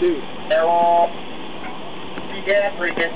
Dude. Hello. See that, Bridget?